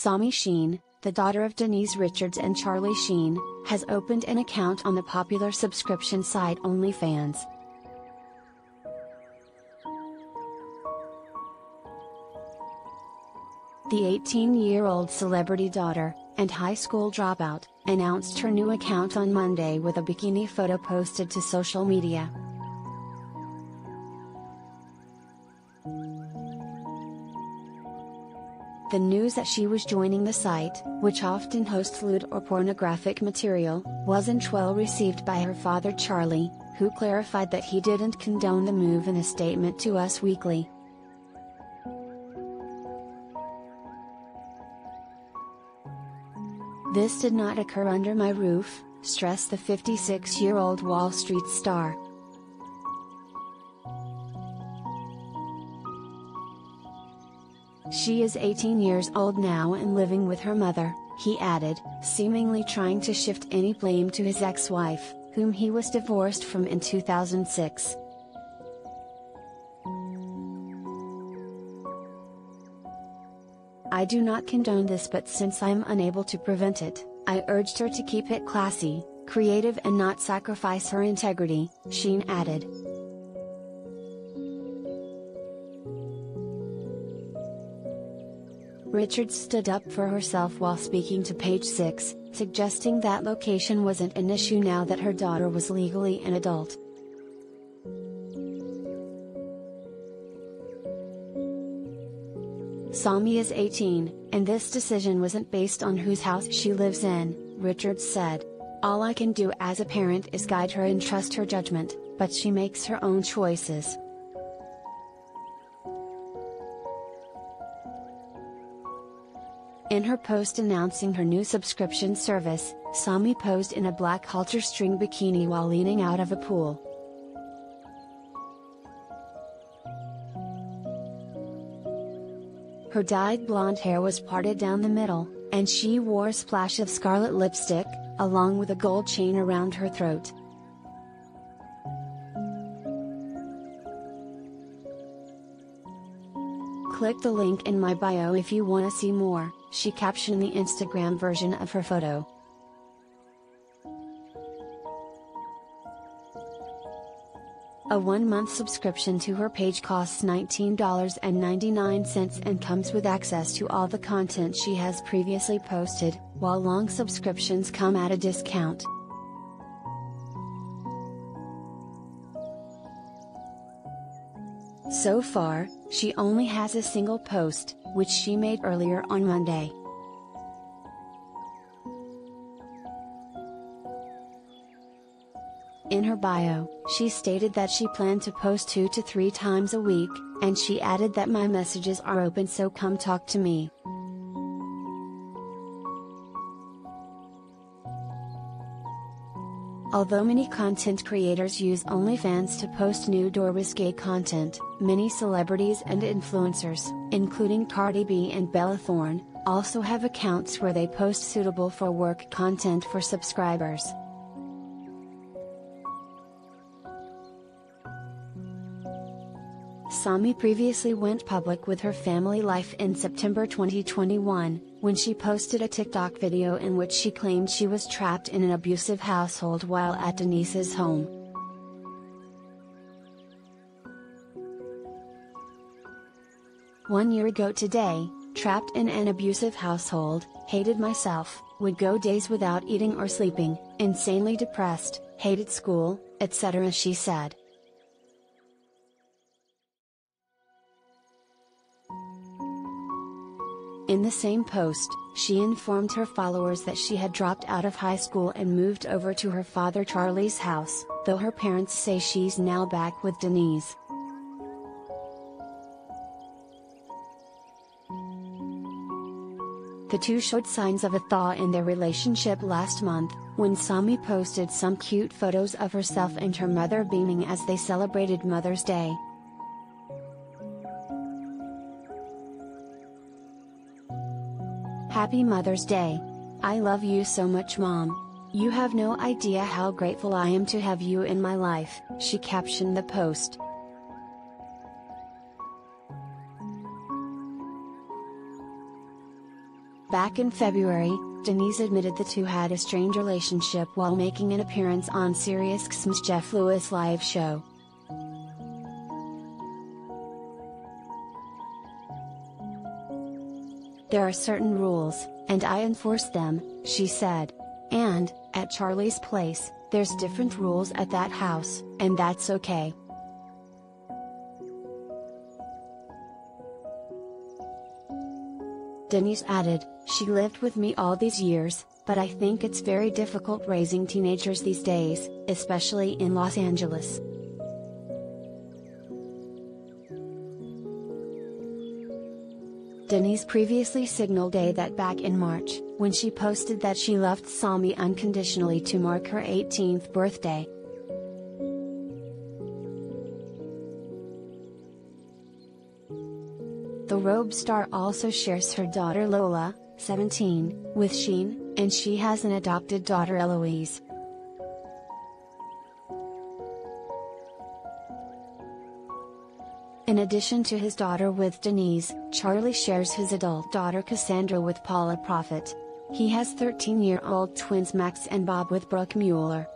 Sami Sheen, the daughter of Denise Richards and Charlie Sheen, has opened an account on the popular subscription site OnlyFans. The 18 year old celebrity daughter, and high school dropout, announced her new account on Monday with a bikini photo posted to social media. The news that she was joining the site, which often hosts lewd or pornographic material, wasn't well received by her father Charlie, who clarified that he didn't condone the move in a statement to Us Weekly. This did not occur under my roof, stressed the 56 year old Wall Street star. She is 18 years old now and living with her mother, he added, seemingly trying to shift any blame to his ex wife, whom he was divorced from in 2006. I do not condone this but since I'm unable to prevent it, I urged her to keep it classy, creative and not sacrifice her integrity, Sheen added. Richards stood up for herself while speaking to Page Six, suggesting that location wasn't an issue now that her daughter was legally an adult. Sami is 18, and this decision wasn't based on whose house she lives in, Richards said. All I can do as a parent is guide her and trust her judgment, but she makes her own choices. In her post announcing her new subscription service, Sami posed in a black halter string bikini while leaning out of a pool. Her dyed blonde hair was parted down the middle, and she wore a splash of scarlet lipstick, along with a gold chain around her throat. Click the link in my bio if you wanna see more, she captioned the Instagram version of her photo. A one month subscription to her page costs $19.99 and comes with access to all the content she has previously posted, while long subscriptions come at a discount. So far, she only has a single post, which she made earlier on Monday. In her bio, she stated that she planned to post two to three times a week, and she added that my messages are open so come talk to me. Although many content creators use OnlyFans to post nude or risque content, many celebrities and influencers, including Cardi B and Bella Thorne, also have accounts where they post suitable for work content for subscribers. Sami previously went public with her family life in September 2021, when she posted a TikTok video in which she claimed she was trapped in an abusive household while at Denise's home. One year ago today, trapped in an abusive household, hated myself, would go days without eating or sleeping, insanely depressed, hated school, etc. she said. In the same post, she informed her followers that she had dropped out of high school and moved over to her father Charlie's house, though her parents say she's now back with Denise. The two showed signs of a thaw in their relationship last month, when Sami posted some cute photos of herself and her mother beaming as they celebrated Mother's Day. Happy Mother's Day. I love you so much mom. You have no idea how grateful I am to have you in my life, she captioned the post. Back in February, Denise admitted the two had a strained relationship while making an appearance on SiriusXM's Jeff Lewis live show. There are certain rules, and I enforce them, she said. And, at Charlie's place, there's different rules at that house, and that's okay. Denise added, She lived with me all these years, but I think it's very difficult raising teenagers these days, especially in Los Angeles. Denise previously signaled A that back in March, when she posted that she loved Sami unconditionally to mark her 18th birthday. The Robe star also shares her daughter Lola, 17, with Sheen, and she has an adopted daughter Eloise. In addition to his daughter with Denise, Charlie shares his adult daughter Cassandra with Paula Profit. He has 13 year old twins Max and Bob with Brooke Mueller.